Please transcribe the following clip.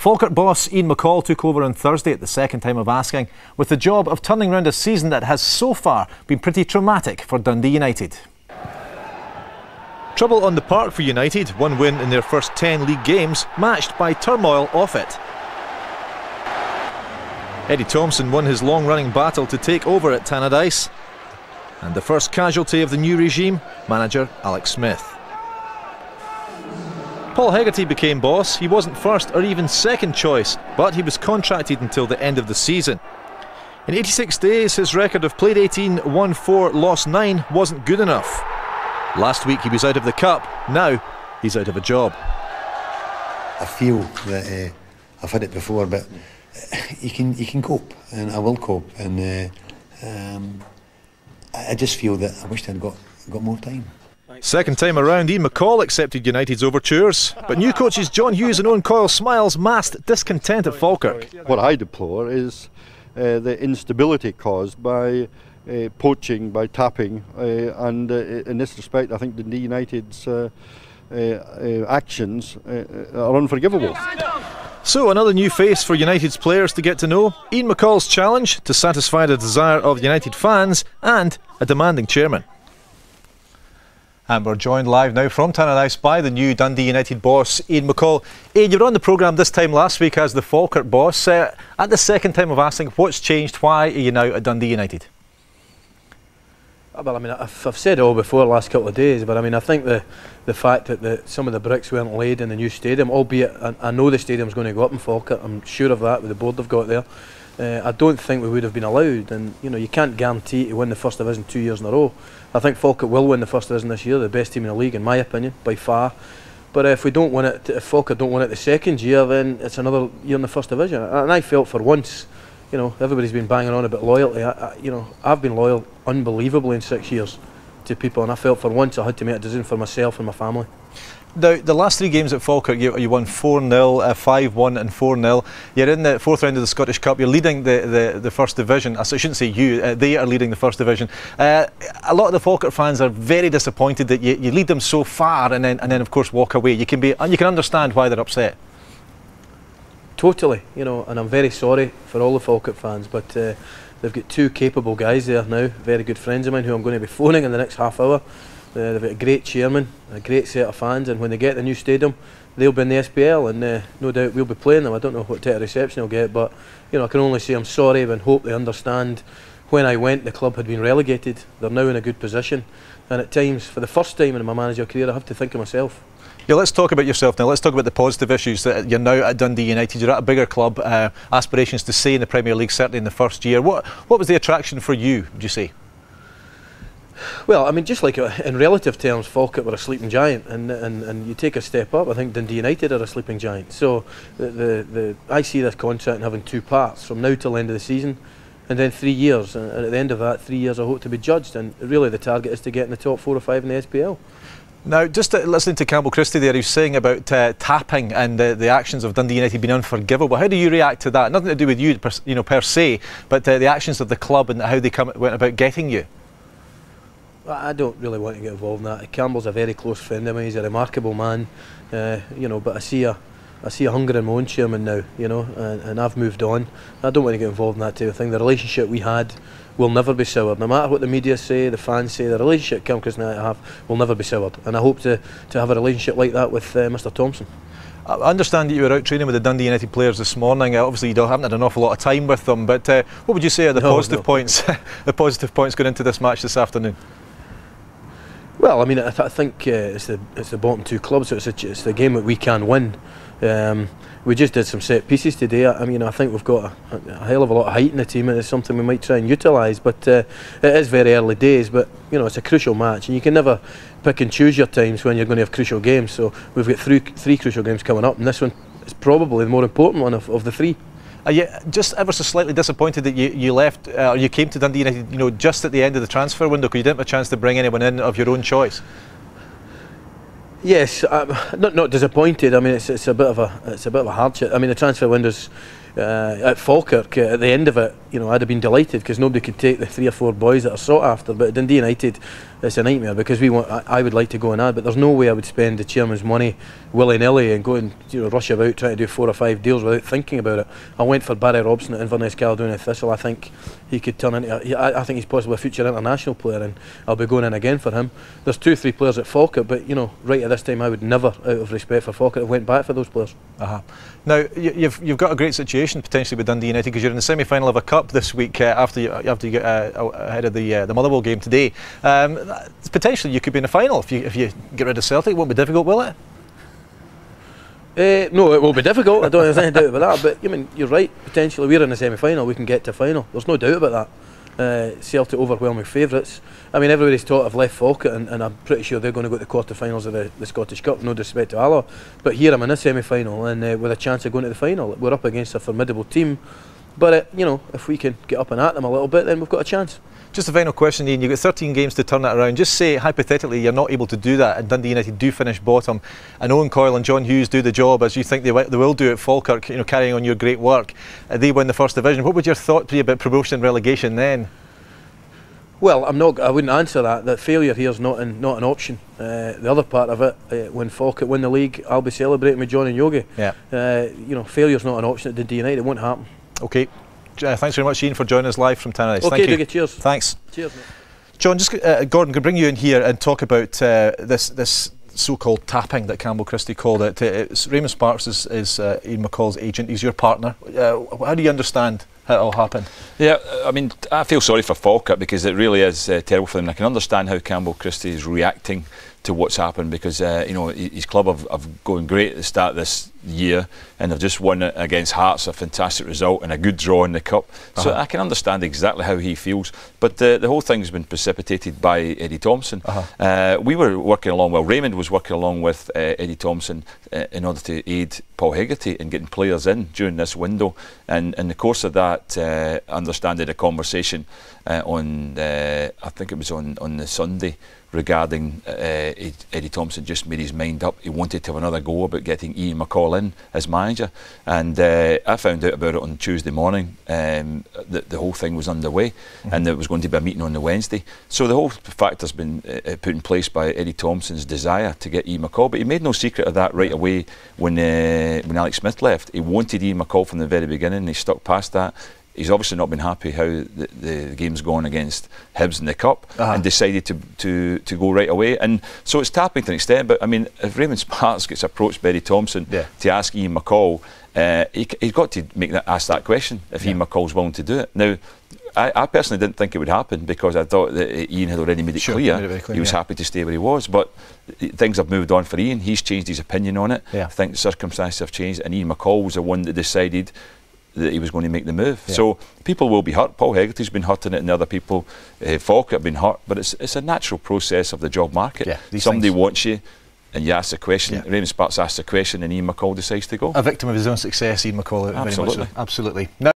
Falkirk boss Ian McCall took over on Thursday at the second time of asking, with the job of turning around a season that has so far been pretty traumatic for Dundee United. Trouble on the park for United, one win in their first 10 league games, matched by turmoil off it. Eddie Thompson won his long running battle to take over at Tannadice. And the first casualty of the new regime, manager Alex Smith. Paul Hegarty became boss. He wasn't first or even second choice, but he was contracted until the end of the season. In 86 days, his record of played 18, won 4, lost 9 wasn't good enough. Last week he was out of the cup, now he's out of a job. I feel that uh, I've had it before, but you can you can cope, and I will cope. And uh, um, I just feel that I wish I'd got got more time. Second time around, Ian McCall accepted United's overtures, but new coaches John Hughes and Owen Coyle Smiles masked discontent at Falkirk. What I deplore is uh, the instability caused by uh, poaching, by tapping, uh, and uh, in this respect, I think the United's uh, uh, actions are unforgivable. So, another new face for United's players to get to know. Ian McCall's challenge to satisfy the desire of United fans and a demanding chairman. And we're joined live now from Tannadice by the new Dundee United boss, Ian McCall. Ian, you were on the programme this time last week as the Falkirk boss. Uh, at the second time of asking, what's changed? Why are you now at Dundee United? Well, I mean, I've, I've said it all before the last couple of days, but I mean, I think the the fact that the, some of the bricks weren't laid in the new stadium, albeit I, I know the stadium's going to go up in Falkirk, I'm sure of that with the board they've got there. Uh, I don't think we would have been allowed, and you know, you can't guarantee to win the first division two years in a row. I think Falkirk will win the first division this year, the best team in the league, in my opinion, by far. But if we don't win it, if Falkirk don't win it the second year, then it's another year in the first division. And I felt for once, you know, everybody's been banging on about loyalty. I, I, you know, I've been loyal unbelievably in six years to people, and I felt for once I had to make a decision for myself and my family. Now, the last three games at Falkirk, you, you won 4 0, 5 1, and 4 0. You're in the fourth round of the Scottish Cup. You're leading the, the, the First Division. I shouldn't say you, uh, they are leading the First Division. Uh, a lot of the Falkirk fans are very disappointed that you, you lead them so far and then, and then, of course, walk away. You can, be, you can understand why they're upset. Totally, you know, and I'm very sorry for all the Falkirk fans, but uh, they've got two capable guys there now, very good friends of mine who I'm going to be phoning in the next half hour. Uh, they've got a great chairman, a great set of fans, and when they get the new stadium, they'll be in the SPL, and uh, no doubt we'll be playing them. I don't know what type of reception they'll get, but you know I can only say I'm sorry and hope they understand. When I went, the club had been relegated. They're now in a good position, and at times, for the first time in my managerial career, I have to think of myself. Yeah, let's talk about yourself now. Let's talk about the positive issues that you're now at Dundee United. You're at a bigger club, uh, aspirations to stay in the Premier League, certainly in the first year. What what was the attraction for you? Would you say? Well, I mean, just like in relative terms, Falkirk were a sleeping giant, and, and, and you take a step up. I think Dundee United are a sleeping giant. So the, the, the I see this contract having two parts from now till the end of the season, and then three years. And at the end of that three years, I hope to be judged. And really, the target is to get in the top four or five in the SPL. Now, just uh, listening to Campbell Christie there, he was saying about uh, tapping and uh, the actions of Dundee United being unforgivable. How do you react to that? Nothing to do with you, per, you know, per se, but uh, the actions of the club and how they come, went about getting you. I don't really want to get involved in that. Campbell's a very close friend of mine. He's a remarkable man, uh, you know. But I see a, I see a hunger in my own chairman now, you know, and, and I've moved on. I don't want to get involved in that type of thing. The relationship we had will never be soured. No matter what the media say, the fans say, the relationship Kim Chris and I have will never be soured. And I hope to, to have a relationship like that with uh, Mr Thompson. I understand that you were out training with the Dundee United players this morning. Uh, obviously, you don't, haven't had an awful lot of time with them, but uh, what would you say are the no, positive no. points? the positive points going into this match this afternoon? Well, I mean, I, th I think uh, it's the it's the bottom two clubs, so it's a, it's the game that we can win. Um, we just did some set pieces today. I, I mean, I think we've got a, a hell of a lot of height in the team, and it's something we might try and utilise. But uh, it is very early days. But you know, it's a crucial match, and you can never pick and choose your times when you're going to have crucial games. So we've got three three crucial games coming up, and this one is probably the more important one of, of the three. Are you just ever so slightly disappointed that you, you left, uh, or you came to Dundee United, you know, just at the end of the transfer window because you didn't have a chance to bring anyone in of your own choice? Yes, I'm not not disappointed. I mean, it's it's a bit of a it's a bit of a hardship. I mean, the transfer window's uh, at Falkirk uh, at the end of it, you know, I'd have been delighted because nobody could take the three or four boys that are sought after. But at Dundee United, it's a nightmare because we want. I, I would like to go and add, but there's no way I would spend the chairman's money willy nilly and go and you know rush about trying to do four or five deals without thinking about it. I went for Barry Robson at Inverness Caledonian Thistle. I think he could turn into. I, I think he's possibly a future international player, and I'll be going in again for him. There's two, three players at Falkirk, but you know, right at this time, I would never, out of respect for Falkirk, have went back for those players. Uh-huh. Now you, you've you've got a great situation potentially with Dundee United because you're in the semi-final of a cup this week uh, after you after you get uh, ahead of the uh, the Motherwell game today. Um, potentially you could be in the final if you if you get rid of Celtic. It won't be difficult, will it? Uh, no, it will be difficult. I don't have any doubt about that. But I mean, you're right. Potentially, we're in the semi-final. We can get to final. There's no doubt about that. Uh, Celtic overwhelming favourites. I mean, everybody's taught of left Falkirk, and, and, I'm pretty sure they're going to go to the quarter-finals of the, the, Scottish Cup. No disrespect to Alloa, but here I'm in a semi-final, and uh, with a chance of going to the final, we're up against a formidable team. But uh, you know, if we can get up and at them a little bit, then we've got a chance. Just a final question, Ian. You've got 13 games to turn that around. Just say, hypothetically, you're not able to do that and Dundee United do finish bottom and Owen Coyle and John Hughes do the job as you think they, they will do at Falkirk, you know, carrying on your great work. Uh, they win the first division. What would your thought be about promotion and relegation then? Well, I'm not. I wouldn't answer that. That failure here is not an, not an option. Uh, the other part of it, uh, when Falkirk win the league, I'll be celebrating with John and Yogi. Yeah. Uh, you know, failure's not an option at Dundee United. It won't happen. Okay. Uh, thanks very much, Ian, for joining us live from Tannadice. Okay, Thank you. cheers. Thanks. Cheers. Mate. John, just uh, Gordon, can bring you in here and talk about uh, this this so-called tapping that Campbell Christie called it. It's, Raymond Sparks is, is uh, Ian McCall's agent. He's your partner. Uh, how do you understand how it all happened? Yeah, I mean, I feel sorry for Falkirk because it really is uh, terrible for them. I can understand how Campbell Christie is reacting to what's happened because uh, you know his club have, have going great at the start of this year and they've just won against Hearts, a fantastic result and a good draw in the cup. Uh-huh. So I can understand exactly how he feels. But the, the whole thing's been precipitated by Eddie Thompson Uh-huh. Uh, we were working along, well, Raymond was working along with uh, Eddie Thompson uh, in order to aid Paul Hegarty in getting players in during this window. And in the course of that, uh, understanding a conversation uh, on, uh, I think it was on, on the Sunday, regarding uh, Eddie Thompson just made his mind up. He wanted to have another go about getting Ian McCall in as manager. And uh, I found out about it on Tuesday morning um, that the whole thing was underway mm-hmm. and there was going to be a meeting on the Wednesday. So the whole factor's been uh, put in place by Eddie Thompson's desire to get Ian McCall. But he made no secret of that right away when, uh, when Alex Smith left. He wanted Ian McCall from the very beginning he stuck past that he's obviously not been happy how the, the game's gone against Hibs in the Cup uh-huh. and decided to, to, to go right away. And so it's tapping to an extent, but I mean, if Raymond Sparks gets approached by Eddie Thompson yeah. to ask Ian McCall, uh, he, has got to make that, ask that question if yeah. Ian McCall's willing to do it. Now, I, I, personally didn't think it would happen because I thought that Ian had already made it, sure, clear. Made it clear. He was yeah. happy to stay where he was, but things have moved on for Ian. He's changed his opinion on it. Yeah. I think the circumstances have changed, and Ian McCall was the one that decided that he was going to make the move. Yeah. So people will be hurt. Paul Hegarty's been hurting it, and other people, uh, Falk have been hurt. But it's it's a natural process of the job market. Yeah, Somebody things. wants you. And you ask the question, yeah. Raymond Sparks asks the question, and Ian McCall decides to go. A victim of his own success, Ian McCall. Absolutely. Absolutely. Now